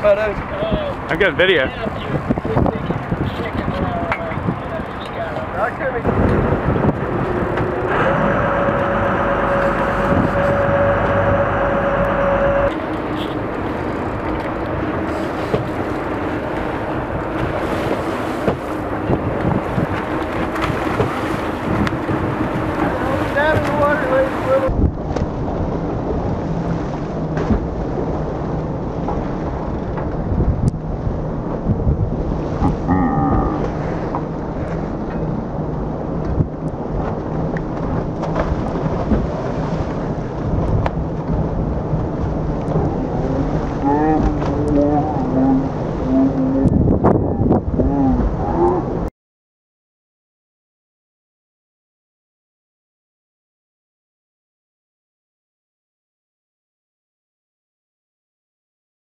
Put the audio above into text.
photos? I've got video. I couldn't Mm-hmm.